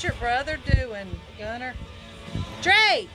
How's your brother doing, Gunner? Drake!